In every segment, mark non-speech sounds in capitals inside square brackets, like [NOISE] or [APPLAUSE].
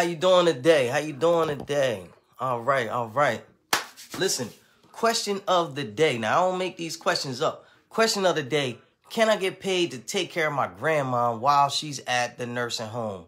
How you doing today? How you doing today? All right, all right. Listen, question of the day. Now, I don't make these questions up. Question of the day. Can I get paid to take care of my grandma while she's at the nursing home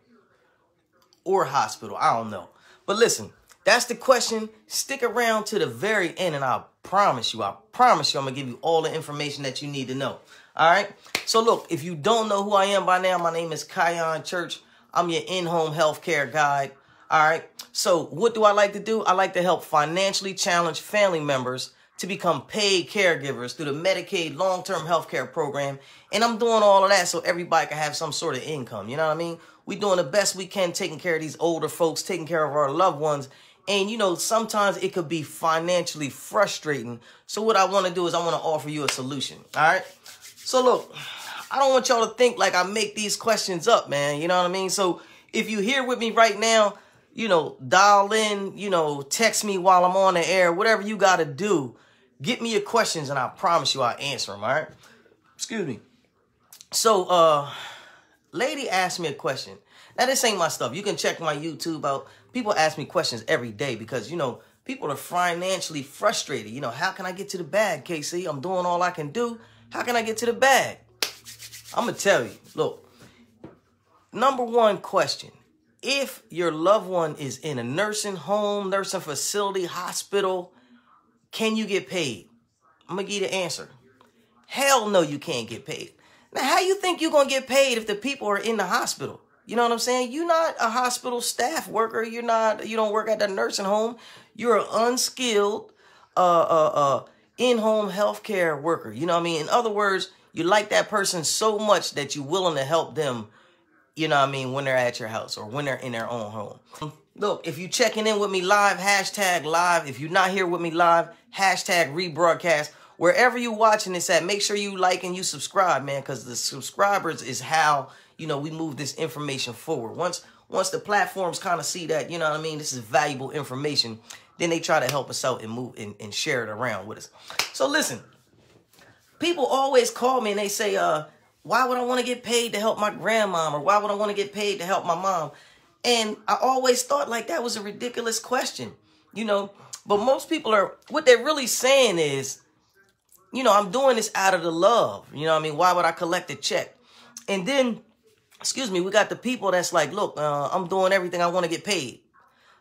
or hospital? I don't know. But listen, that's the question. Stick around to the very end and I promise you, I promise you, I'm going to give you all the information that you need to know. All right. So look, if you don't know who I am by now, my name is Khyon Church. I'm your in-home healthcare guide. All right. So what do I like to do? I like to help financially challenged family members to become paid caregivers through the Medicaid long-term healthcare program. And I'm doing all of that so everybody can have some sort of income. You know what I mean? We're doing the best we can taking care of these older folks, taking care of our loved ones. And you know, sometimes it could be financially frustrating. So what I want to do is I want to offer you a solution. All right. So look, I don't want y'all to think like I make these questions up, man. You know what I mean? So if you here with me right now, you know, dial in, you know, text me while I'm on the air, whatever you got to do. Get me your questions and I promise you I'll answer them, all right? Excuse me. So, uh, lady asked me a question. Now, this ain't my stuff. You can check my YouTube out. People ask me questions every day because, you know, people are financially frustrated. You know, how can I get to the bag, KC? I'm doing all I can do. How can I get to the bag? I'm going to tell you. Look, number one question. If your loved one is in a nursing home, nursing facility, hospital, can you get paid? I'm going to give you the answer. Hell no, you can't get paid. Now, how you think you're going to get paid if the people are in the hospital? You know what I'm saying? You're not a hospital staff worker. You're not, you don't work at the nursing home. You're an unskilled, uh, uh, uh, in-home healthcare worker. You know what I mean? In other words, you like that person so much that you're willing to help them, you know what I mean, when they're at your house or when they're in their own home. Look, if you checking in with me live, hashtag live. If you're not here with me live, hashtag rebroadcast. Wherever you watching this at, make sure you like and you subscribe, man, because the subscribers is how, you know, we move this information forward. Once once the platforms kind of see that, you know what I mean, this is valuable information, then they try to help us out and move and, and share it around with us. So listen, people always call me and they say, uh, why would I want to get paid to help my grandmom? Or why would I want to get paid to help my mom? And I always thought like that was a ridiculous question, you know. But most people are, what they're really saying is, you know, I'm doing this out of the love. You know I mean? Why would I collect a check? And then, excuse me, we got the people that's like, look, uh, I'm doing everything I want to get paid.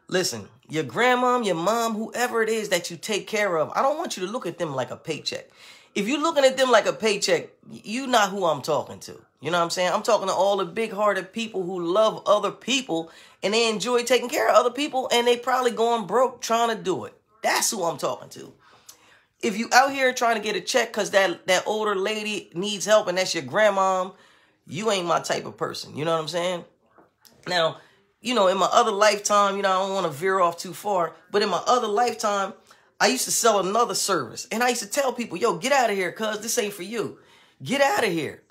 Listen, your grandmom, your mom, whoever it is that you take care of, I don't want you to look at them like a paycheck. If you're looking at them like a paycheck, you not who I'm talking to. You know what I'm saying? I'm talking to all the big-hearted people who love other people and they enjoy taking care of other people and they probably going broke trying to do it. That's who I'm talking to. If you out here trying to get a check because that, that older lady needs help and that's your grandmom, you ain't my type of person. You know what I'm saying? Now, you know, in my other lifetime, you know, I don't want to veer off too far, but in my other lifetime, I used to sell another service. And I used to tell people, yo, get out of here, cuz this ain't for you. Get out of here.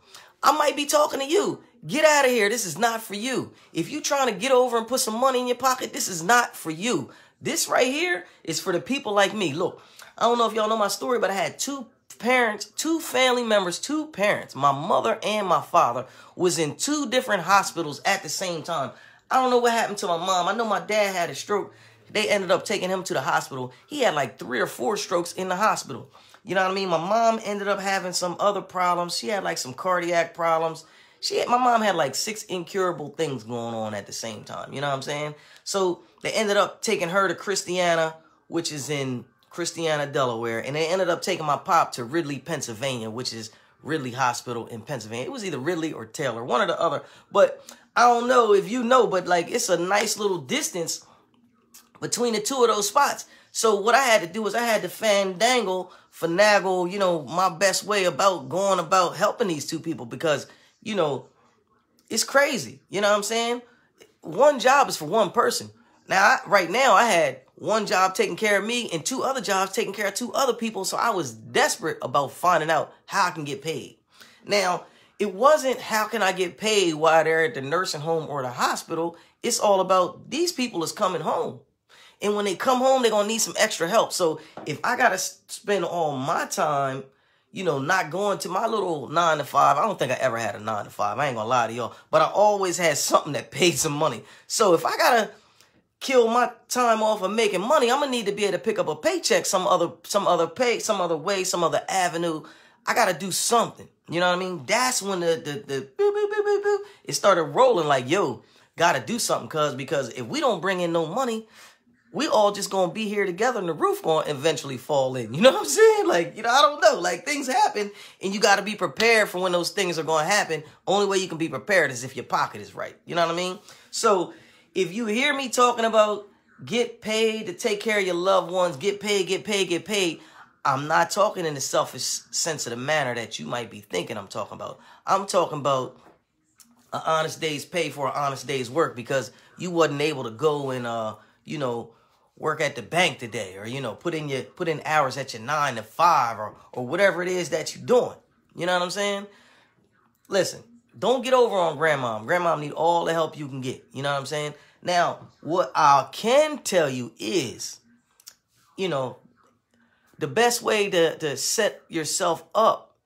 I might be talking to you. Get out of here. This is not for you. If you trying to get over and put some money in your pocket, this is not for you. This right here is for the people like me. Look, I don't know if y'all know my story, but I had two parents, two family members, two parents. My mother and my father was in two different hospitals at the same time. I don't know what happened to my mom. I know my dad had a stroke. They ended up taking him to the hospital. He had like three or four strokes in the hospital. You know what I mean? My mom ended up having some other problems. She had like some cardiac problems. She had, my mom had like six incurable things going on at the same time. You know what I'm saying? So they ended up taking her to Christiana, which is in Christiana, Delaware. And they ended up taking my pop to Ridley, Pennsylvania, which is Ridley Hospital in Pennsylvania. It was either Ridley or Taylor, one or the other. But I don't know if you know, but like it's a nice little distance between the two of those spots. So what I had to do was I had to fandangle, finagle, you know, my best way about going about helping these two people because, you know, it's crazy. You know what I'm saying? One job is for one person. Now, I, right now, I had one job taking care of me and two other jobs taking care of two other people. So I was desperate about finding out how I can get paid. Now, it wasn't how can I get paid while they're at the nursing home or the hospital. It's all about these people is coming home. And when they come home, they're going to need some extra help. So if I got to spend all my time, you know, not going to my little nine to five, I don't think I ever had a nine to five. I ain't going to lie to y'all. But I always had something that paid some money. So if I got to kill my time off of making money, I'm gonna need to be able to pick up a paycheck some other some other pay, some other way, some other avenue. I gotta do something. You know what I mean? That's when the the the boop, boop, boop, boop, boop, it started rolling like, yo, gotta do something, cuz because if we don't bring in no money, we all just gonna be here together and the roof gonna eventually fall in. You know what I'm saying? Like, you know, I don't know. Like things happen and you gotta be prepared for when those things are gonna happen. Only way you can be prepared is if your pocket is right. You know what I mean? So if you hear me talking about get paid to take care of your loved ones, get paid, get paid, get paid, I'm not talking in the selfish, sensitive manner that you might be thinking I'm talking about. I'm talking about an honest day's pay for an honest day's work because you wasn't able to go and uh, you know, work at the bank today or you know, put in your put in hours at your 9 to 5 or or whatever it is that you're doing. You know what I'm saying? Listen, don't get over on grandma. Grandma need all the help you can get. You know what I'm saying? Now, what I can tell you is, you know, the best way to, to set yourself up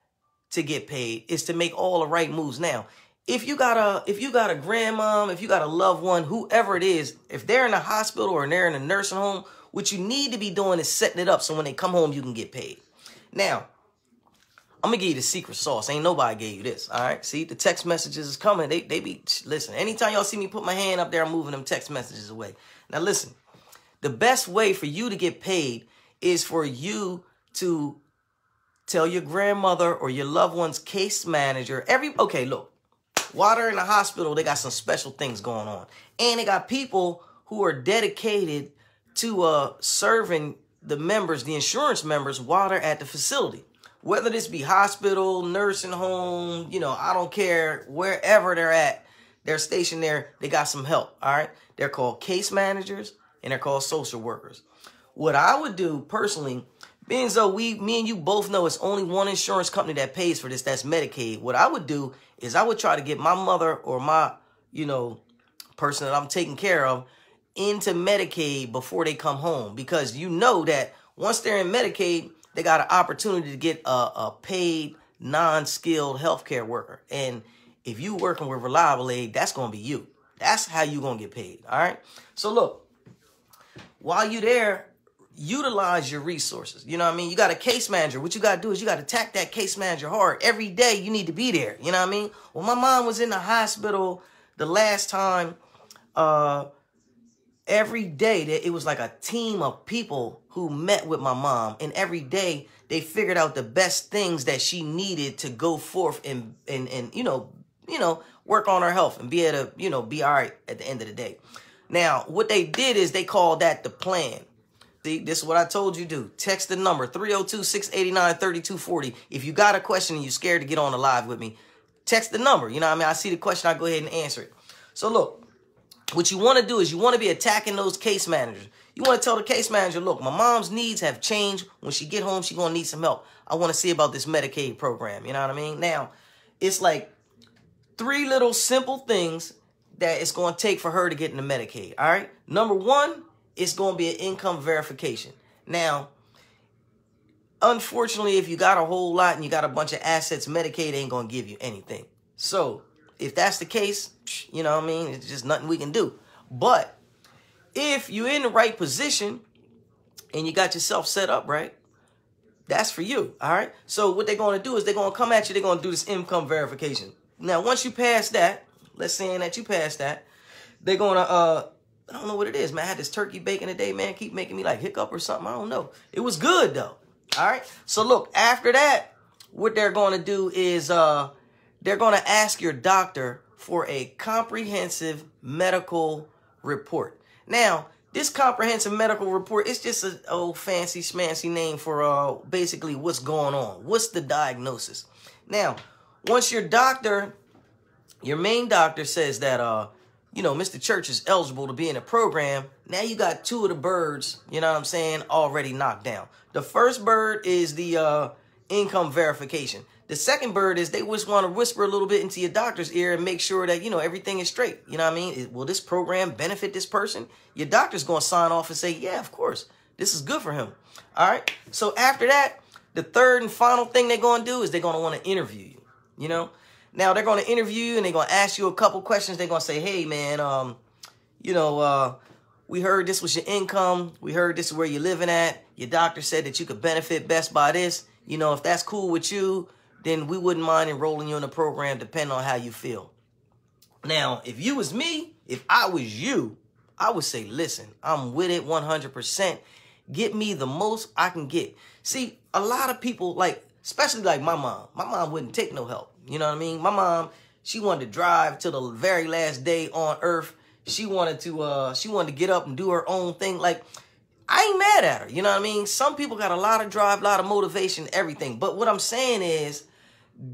to get paid is to make all the right moves. Now, if you got a if you got a grandmom, if you got a loved one, whoever it is, if they're in a hospital or they're in a nursing home, what you need to be doing is setting it up so when they come home, you can get paid. Now, I'm gonna give you the secret sauce. Ain't nobody gave you this. All right. See, the text messages is coming. They they be listen. Anytime y'all see me put my hand up there, I'm moving them text messages away. Now listen, the best way for you to get paid is for you to tell your grandmother or your loved one's case manager. Every okay, look, water in the hospital, they got some special things going on, and they got people who are dedicated to uh serving the members, the insurance members, water at the facility whether this be hospital, nursing home, you know, I don't care, wherever they're at, they're stationed there, they got some help, all right? They're called case managers and they're called social workers. What I would do personally, being so we, me and you both know it's only one insurance company that pays for this, that's Medicaid. What I would do is I would try to get my mother or my, you know, person that I'm taking care of into Medicaid before they come home because you know that once they're in Medicaid, they got an opportunity to get a, a paid, non-skilled healthcare worker. And if you working with reliable aid, that's going to be you. That's how you going to get paid. All right. So look, while you there, utilize your resources. You know what I mean? You got a case manager. What you got to do is you got to attack that case manager hard. Every day you need to be there. You know what I mean? When my mom was in the hospital the last time, uh, every day that it was like a team of people who met with my mom and every day they figured out the best things that she needed to go forth and and and you know you know work on her health and be able to you know be all right at the end of the day now what they did is they called that the plan See, this is what I told you do. Text the number 302-689-3240. If you got a question and you're scared to get on the live with me, text the number. You know what I mean? I see the question, I go ahead and answer it. So look, what you want to do is you want to be attacking those case managers. You want to tell the case manager, look, my mom's needs have changed. When she get home, she going to need some help. I want to see about this Medicaid program. You know what I mean? Now, it's like three little simple things that it's going to take for her to get into Medicaid. All right. Number one, it's going to be an income verification. Now, unfortunately, if you got a whole lot and you got a bunch of assets, Medicaid ain't going to give you anything. So if that's the case, you know what I mean? It's just nothing we can do. But if you're in the right position and you got yourself set up right, that's for you. All right. So what they're going to do is they're going to come at you. They're going to do this income verification. Now, once you pass that, let's say that you pass that, they're going to, uh, I don't know what it is, man. I had this turkey bacon today, man. Keep making me like hiccup or something. I don't know. It was good though. All right. So look, after that, what they're going to do is, uh, they're going to ask your doctor for a comprehensive medical report. Now, this comprehensive medical report it's just an old fancy schmancy name for uh, basically what's going on. What's the diagnosis? Now, once your doctor, your main doctor says that, uh, you know, Mr. Church is eligible to be in a program, now you got two of the birds, you know what I'm saying, already knocked down. The first bird is the uh, income verification. The second bird is they just want to whisper a little bit into your doctor's ear and make sure that, you know, everything is straight. You know what I mean? Will this program benefit this person? Your doctor's going to sign off and say, yeah, of course. This is good for him. All right. So after that, the third and final thing they're going to do is they're going to want to interview you. You know? Now they're going to interview you and they're going to ask you a couple questions. They're going to say, hey, man, um, you know, uh, we heard this was your income. We heard this is where you're living at. Your doctor said that you could benefit best by this. You know, if that's cool with you, then we wouldn't mind enrolling you in the program depending on how you feel. Now, if you was me, if I was you, I would say, listen, I'm with it 100%. Get me the most I can get. See, a lot of people, like, especially like my mom, my mom wouldn't take no help. You know what I mean? My mom, she wanted to drive till the very last day on earth. She wanted to, uh, she wanted to get up and do her own thing. Like, I ain't mad at her. You know what I mean? Some people got a lot of drive, a lot of motivation, everything. But what I'm saying is,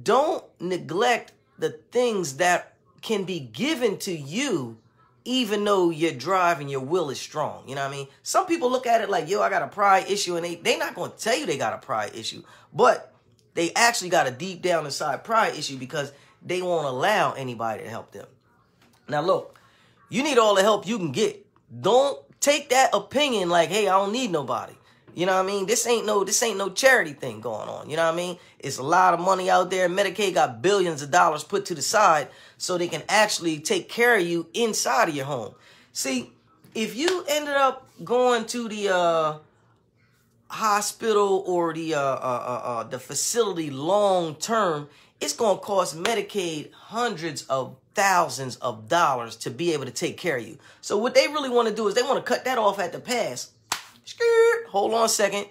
don't neglect the things that can be given to you even though your drive and your will is strong. You know what I mean? Some people look at it like, yo, I got a pride issue, and they they not gonna tell you they got a pride issue, but they actually got a deep down inside pride issue because they won't allow anybody to help them. Now look, you need all the help you can get. Don't take that opinion like, hey, I don't need nobody. You know what I mean? This ain't no this ain't no charity thing going on. You know what I mean? It's a lot of money out there. Medicaid got billions of dollars put to the side so they can actually take care of you inside of your home. See, if you ended up going to the uh, hospital or the uh, uh, uh, uh the facility long term, it's gonna cost Medicaid hundreds of thousands of dollars to be able to take care of you. So what they really want to do is they want to cut that off at the pass skirt, hold on a second.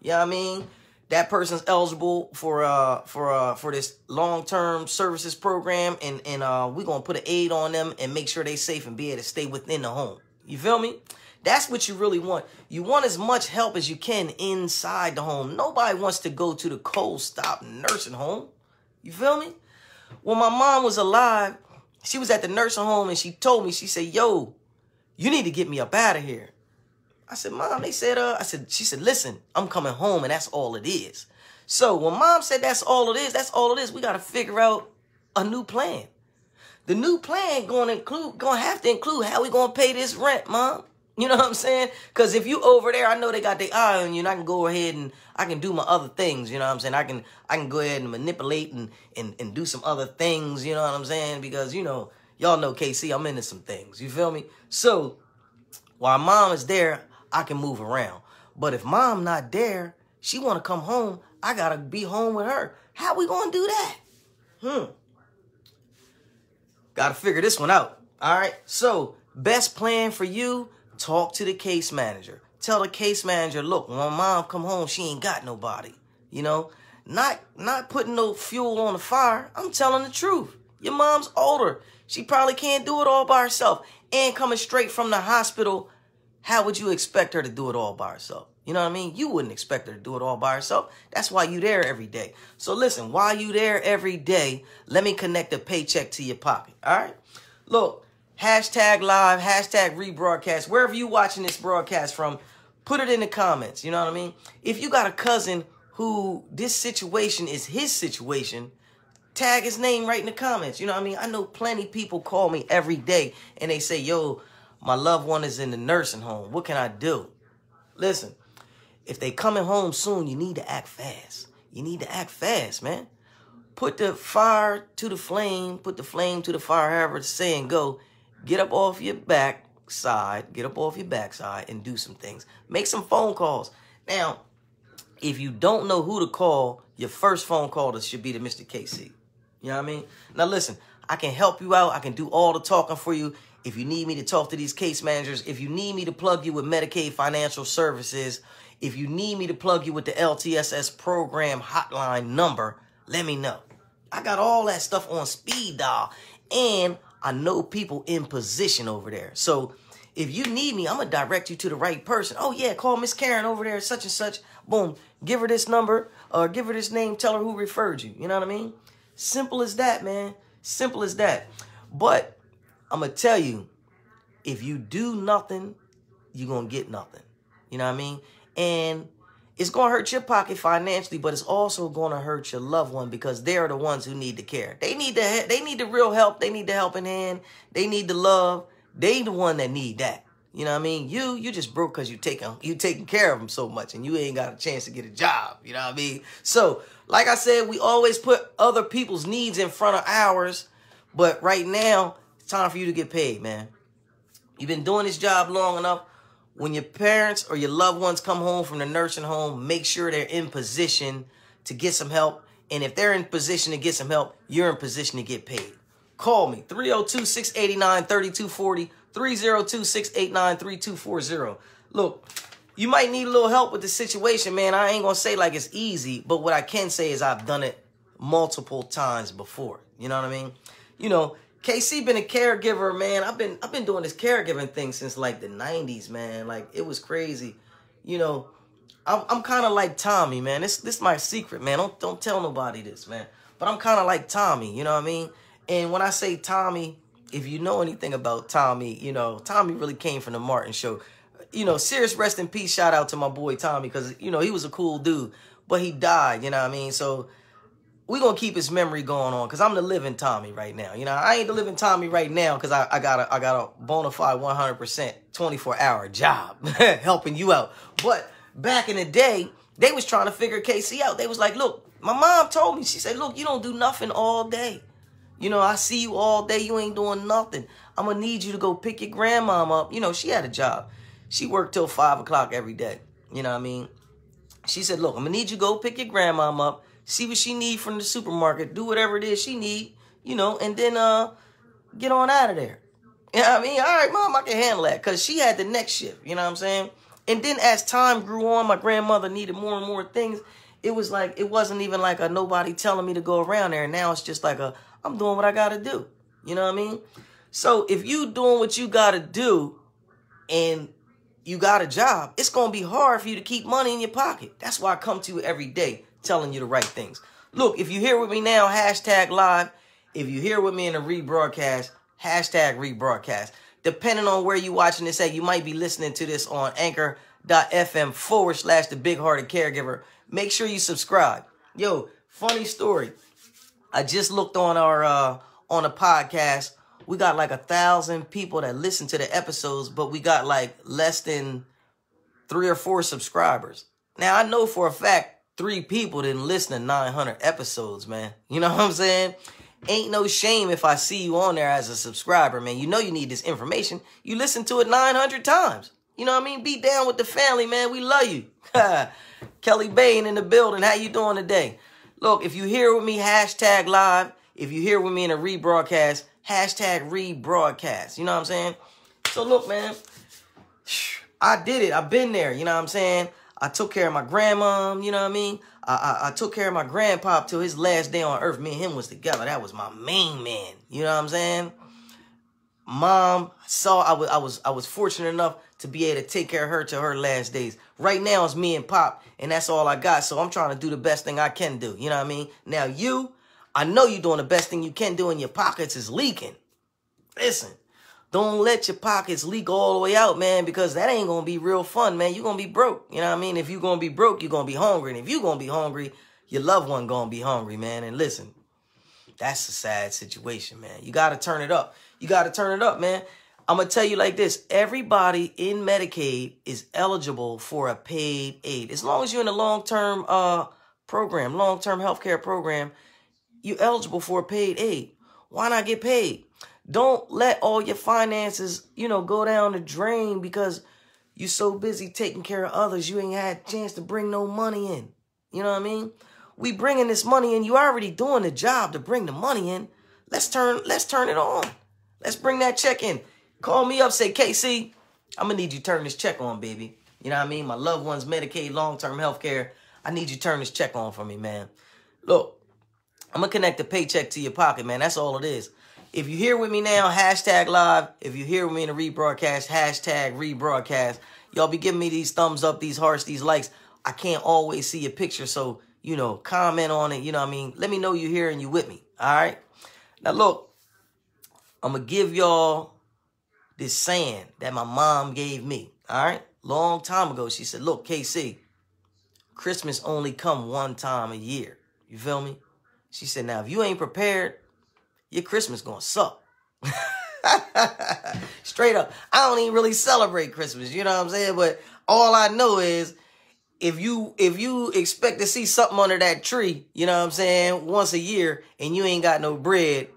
You know I mean? That person's eligible for uh for uh for this long-term services program and and uh we're gonna put an aid on them and make sure they safe and be able to stay within the home. You feel me? That's what you really want. You want as much help as you can inside the home. Nobody wants to go to the cold stop nursing home. You feel me? When my mom was alive, she was at the nursing home and she told me, she said, yo, you need to get me up out of here. I said, Mom, they said, uh, I said, she said, listen, I'm coming home and that's all it is. So when mom said that's all it is, that's all it is, we got to figure out a new plan. The new plan going to include, going to have to include how we going to pay this rent, mom. You know what I'm saying? Because if you over there, I know they got their eye on you, and I can go ahead and I can do my other things. You know what I'm saying? I can I can go ahead and manipulate and and, and do some other things. You know what I'm saying? Because you know y'all know KC, I'm into some things. You feel me? So while mom is there, I can move around. But if mom not there, she want to come home, I got to be home with her. How we to do that? Hmm. Got to figure this one out. All right. So, best plan for you, talk to the case manager. Tell the case manager, look, when my mom come home, she ain't got nobody. You know, not not putting no fuel on the fire. I'm telling the truth. Your mom's older. She probably can't do it all by herself. And coming straight from the hospital how would you expect her to do it all by herself? You know what I mean? You wouldn't expect her to do it all by herself. That's why you there every day. So listen, while you there every day, let me connect a paycheck to your pocket. All right? Look, hashtag live, hashtag rebroadcast, wherever you watching this broadcast from, put it in the comments. You know what I mean? If you got a cousin who this situation is his situation, tag his name right in the comments. You know what I mean? I know plenty people call me every day and they say, yo, my loved one is in the nursing home. What can I do? Listen, if they coming home soon, you need to act fast. You need to act fast, man. Put the fire to the flame, put the flame to the fire, however the saying go. Get up off your backside, get up off your backside and do some things. Make some phone calls. Now, if you don't know who to call, your first phone call should be to Mr. KC. You know what I mean? Now listen, I can help you out. I can do all the talking for you if you need me to talk to these case managers, if you need me to plug you with Medicaid financial services, if you need me to plug you with the LTSS program hotline number, let me know. I got all that stuff on speed dial and I know people in position over there. So if you need me, I'm gonna direct you to the right person. Oh yeah, call Miss Karen over there, such and such. Boom, give her this number or give her this name. Tell her who referred you. You know what I mean? Simple as that, man. Simple as that. But I'm to tell you, if you do nothing, you're to get nothing. You know what I mean? And it's going to hurt your pocket financially, but it's also going to hurt your loved one because they're the ones who need the care. They need the they need the real help. They need the helping hand. They need the love. They the one that need that. You know what I mean? You you just broke because you taking you taking care of them so much, and you ain't got a chance to get a job. You know what I mean? So, like I said, we always put other people's needs in front of ours, but right now it's Time for you to get paid, man. You've been doing this job long enough. When your parents or your loved ones come home from the nursing home, make sure they're in position to get some help. And if they're in position to get some help, you're in position to get paid. Call me 302 689 3240. 302 689 3240. Look, you might need a little help with the situation, man. I ain't gonna say like it's easy, but what I can say is I've done it multiple times before. You know what I mean? You know, KC been a caregiver, man. I've been I've been doing this caregiving thing since like the 90s, man. Like it was crazy. You know, I'm I'm kind of like Tommy, man. This this my secret, man. Don't don't tell nobody this, man. But I'm kind of like Tommy, you know what I mean? And when I say Tommy, if you know anything about Tommy, you know, Tommy really came from the Martin show you know, serious rest in peace. Shout out to my boy Tommy because you know he was a cool dude, but he died. You know what I mean? So we gonna keep his memory going on because I'm the living Tommy right now. You know, I ain't the living Tommy right now because I, I got a I got a bona fide 100 percent 24 hour job [LAUGHS] helping you out. But back in the day, they was trying to figure KC out. They was like, look, my mom told me. She said, look, you don't do nothing all day. You know, I see you all day. You ain't doing nothing. I'm gonna need you to go pick your grandmom up. You know, she had a job. She worked till five o'clock every day. You know what I mean? She said, look, I'm gonna need you to go pick your grandmom up, see what she need from the supermarket, do whatever it is she need, you know, and then uh get on out of there. You know what I mean? All right, mom, I can handle that. Cause she had the next shift, you know what I'm saying? And then as time grew on, my grandmother needed more and more things. It was like it wasn't even like a nobody telling me to go around there. And now it's just like a I'm doing what I gotta do. You know what I mean? So if you doing what you gotta do and you got a job, it's going to be hard for you to keep money in your pocket. That's why I come to you every day telling you the right things. Look, if you're here with me now, hashtag live. If you're here with me in a rebroadcast, hashtag rebroadcast. Depending on where you're watching this at, you might be listening to this on anchor.fm forward slash the big hearted caregiver. Make sure you subscribe. Yo, funny story. I just looked on our uh on a podcast we got like a thousand people that listen to the episodes, but we got like less than three or four subscribers. Now I know for a fact three people didn't listen to 900 episodes, man. You know [LAUGHS] what I'm saying? Ain't no shame if I see you on there as a subscriber, man. You know you need this information. You listen to it 900 times. You know what I mean? Be down with the family, man. We love you. [LAUGHS] Kelly Bain in the building. How you doing today? Look, if you here with me, hashtag live. If you here with me in a rebroadcast, hashtag rebroadcast. You know what I'm saying? So look, man, [SIGHS] I did it. I've been there. You know what I'm saying? I took care of my grandmom. You know what I mean? I, I, I took care of my grandpa till his last day on earth. Me and him was together. That was my main man. You know what I'm saying? Mom saw I was I was I was fortunate enough to be able to take care of her to her last days. Right now it's me and Pop, and that's all I got. So I'm trying to do the best thing I can do. You know what I mean? Now you, I know you're doing the best thing you can do and your pockets is leaking. Listen, don't let your pockets leak all the way out, man, because that ain't gonna be real fun, man. You're gonna be broke. You know what I mean? If you're gonna be broke, you're gonna be hungry. And if you're gonna be hungry, your loved one gonna be hungry, man. And listen, that's a sad situation, man. You gotta turn it up. You gotta turn it up, man. I'm gonna tell you like this: everybody in Medicaid is eligible for a paid aid as long as you're in a long-term uh program, long-term healthcare program you eligible for a paid aid. Why not get paid? Don't let all your finances, you know, go down the drain because you're so busy taking care of others. You ain't had a chance to bring no money in. You know what I mean? We bringing this money in. You already doing the job to bring the money in. Let's turn, let's turn it on. Let's bring that check in. Call me up, say, KC, I'm gonna need you turn this check on, baby. You know what I mean? My loved ones, Medicaid, long-term health care. I need you turn this check on for me, man. Look, I'm gonna connect the paycheck to your pocket, man. That's all it is. If you're here with me now, hashtag live. If you're here with me in a rebroadcast, hashtag rebroadcast. Y'all be giving me these thumbs up, these hearts, these likes. I can't always see a picture, so you know, comment on it. You know what I mean? Let me know you're here and you're with me. All right. Now look, I'm gonna give y'all this saying that my mom gave me. All right, long time ago, she said, "Look, KC, Christmas only come one time a year. You feel me? She said, now, if you ain't prepared, your Christmas gonna suck. [LAUGHS] Straight up. I don't even really celebrate Christmas, you know what I'm saying? But all I know is if you if you expect to see something under that tree, you know what I'm saying, once a year and you ain't got no bread,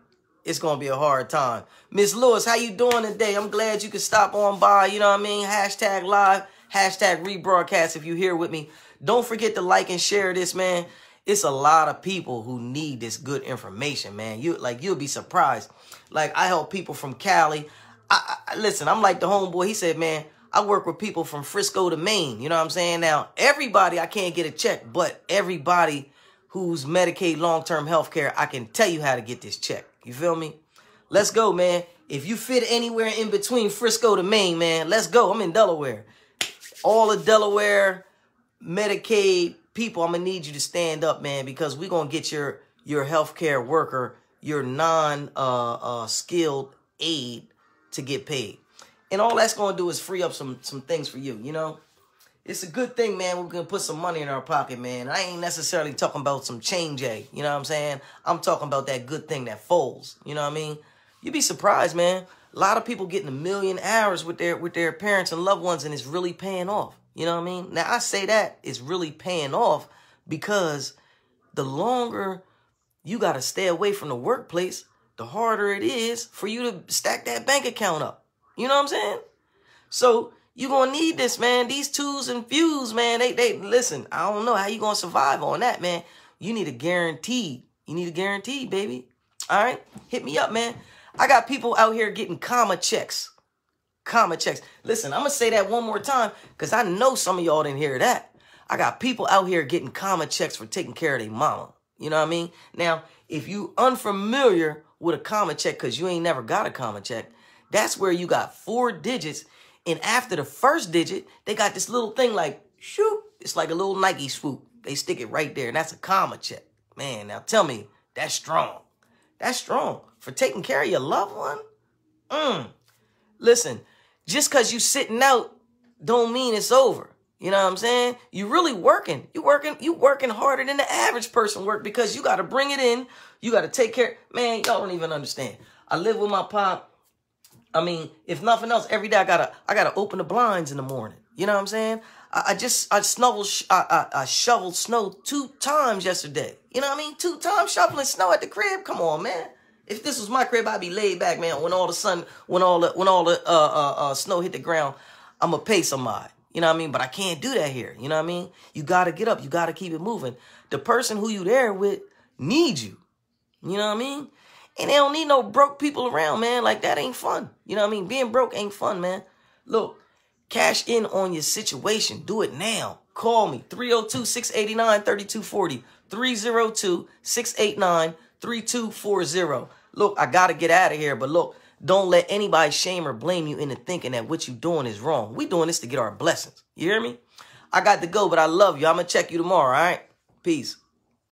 it's gonna be a hard time. Miss Lewis, how you doing today? I'm glad you could stop on by. You know what I mean? Hashtag live, hashtag rebroadcast if you're here with me. Don't forget to like and share this, man. It's a lot of people who need this good information, man. You like you'll be surprised. Like I help people from Cali. I, I listen. I'm like the homeboy. He said, man, I work with people from Frisco to Maine. You know what I'm saying? Now everybody I can't get a check, but everybody who's Medicaid long-term health care, I can tell you how to get this check. You feel me? Let's go, man. If you fit anywhere in between Frisco to Maine, man, let's go. I'm in Delaware. All the Delaware Medicaid people, I'm gonna need you to stand up, man, because we're gonna get your your healthcare worker, your non uh, uh, skilled aid to get paid. And all that's gonna do is free up some some things for you, you know? It's a good thing, man. We're gonna put some money in our pocket, man. I ain't necessarily talking about some change, eh? You know what I'm saying? I'm talking about that good thing that folds. You know what I mean? You'd be surprised, man. A lot of people getting a million hours with their with their parents and loved ones, and it's really paying off. You know what I mean? Now I say that is really paying off because the longer you got to stay away from the workplace, the harder it is for you to stack that bank account up. You know what I'm saying? So you're gonna need this, man. These twos and fews, man. They they listen. I don't know how you gonna survive on that, man. You need a guarantee. You need a guarantee, baby. All right, hit me up, man. I got people out here getting comma checks comma checks. Listen, I'm going to say that one more time because I know some of y'all didn't hear that. I got people out here getting comma checks for taking care of their mama. You know what I mean? Now, if you unfamiliar with a comma check because you ain't never got a comma check, that's where you got four digits. And after the first digit, they got this little thing like, shoot, it's like a little Nike swoop. They stick it right there, and that's a comma check. Man, now tell me, that's strong. That's strong. For taking care of your loved one? Mm. Listen, just because you sitting out don't mean it's over. You know what I'm saying? You really working. You working. You working harder than the average person work because you got to bring it in. You got to take care. Man, y'all don't even understand. I live with my pop. I mean, if nothing else, every day I gotta I gotta open the blinds in the morning. You know what I'm saying? I, I just I snuggled I, I, I shoveled snow two times yesterday. You know what I mean? Two times shoveling snow at the crib. Come on, man. If this was my crib, I'd be laid back, man. When all the sun, when all the when all the uh, uh, uh, snow hit the ground, I'm gonna pay somebody. You know what I mean? But I can't do that here. You know what I mean? You gotta get up. You gotta keep it moving. The person who you there with needs you. You know what I mean? And they don't need no broke people around, man. Like that ain't fun. You know what I mean? Being broke ain't fun, man. Look, cash in on your situation. Do it now. Call me 302-689-3240. 302-689 3240. Look, I got to get out of here, but look, don't let anybody shame or blame you into thinking that what you're doing is wrong. We doing this to get our blessings. You hear me? I got to go, but I love you. I'm going to check you tomorrow, all right? Peace.